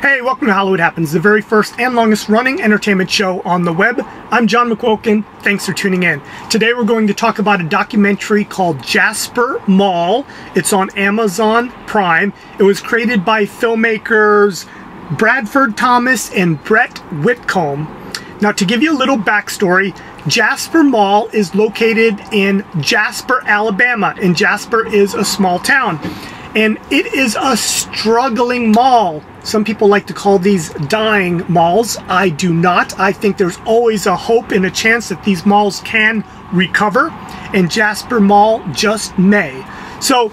Hey, welcome to Hollywood Happens, the very first and longest running entertainment show on the web. I'm John McQuilkin. Thanks for tuning in. Today we're going to talk about a documentary called Jasper Mall. It's on Amazon Prime. It was created by filmmakers Bradford Thomas and Brett Whitcomb. Now, to give you a little backstory, Jasper Mall is located in Jasper, Alabama, and Jasper is a small town. And it is a struggling mall. Some people like to call these dying malls. I do not. I think there's always a hope and a chance that these malls can recover, and Jasper Mall just may. So,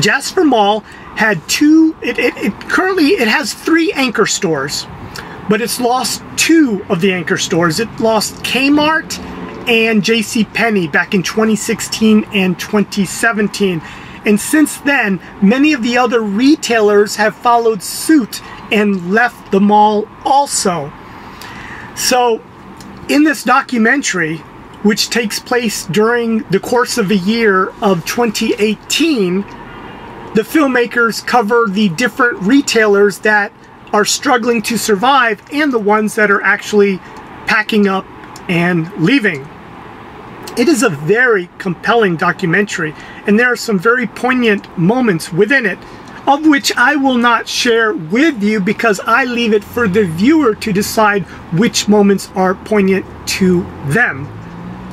Jasper Mall had two, it, it, it currently, it has three anchor stores but it's lost two of the anchor stores. It lost Kmart and J.C. Penney back in 2016 and 2017. And since then, many of the other retailers have followed suit and left the mall also. So, in this documentary, which takes place during the course of a year of 2018, the filmmakers cover the different retailers that are struggling to survive and the ones that are actually packing up and leaving. It is a very compelling documentary, and there are some very poignant moments within it, of which I will not share with you because I leave it for the viewer to decide which moments are poignant to them.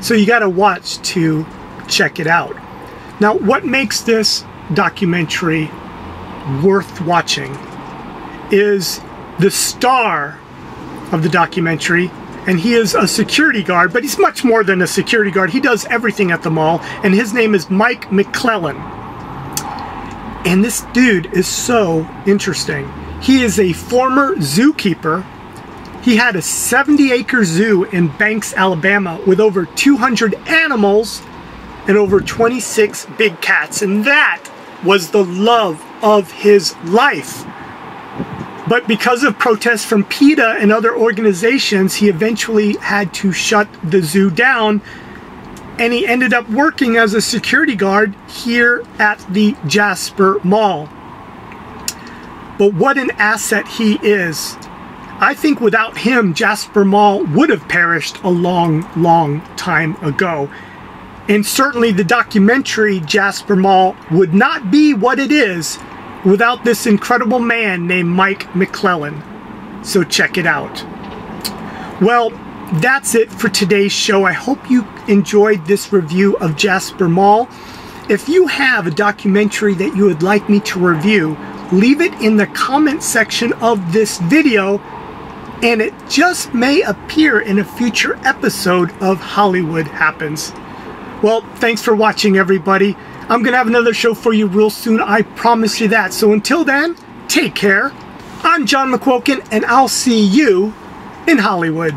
So you got to watch to check it out. Now, what makes this documentary worth watching is the star of the documentary and he is a security guard, but he's much more than a security guard. He does everything at the mall, and his name is Mike McClelland. And this dude is so interesting. He is a former zookeeper. He had a 70 acre zoo in Banks, Alabama, with over 200 animals and over 26 big cats. And that was the love of his life. But because of protests from PETA and other organizations, he eventually had to shut the zoo down and he ended up working as a security guard here at the Jasper Mall. But what an asset he is. I think without him, Jasper Mall would have perished a long, long time ago. And certainly the documentary Jasper Mall would not be what it is without this incredible man named Mike McClelland. So check it out. Well, that's it for today's show. I hope you enjoyed this review of Jasper Mall. If you have a documentary that you would like me to review, leave it in the comment section of this video and it just may appear in a future episode of Hollywood Happens. Well, thanks for watching everybody. I'm going to have another show for you real soon. I promise you that. So until then, take care. I'm John McQuilkin, and I'll see you in Hollywood.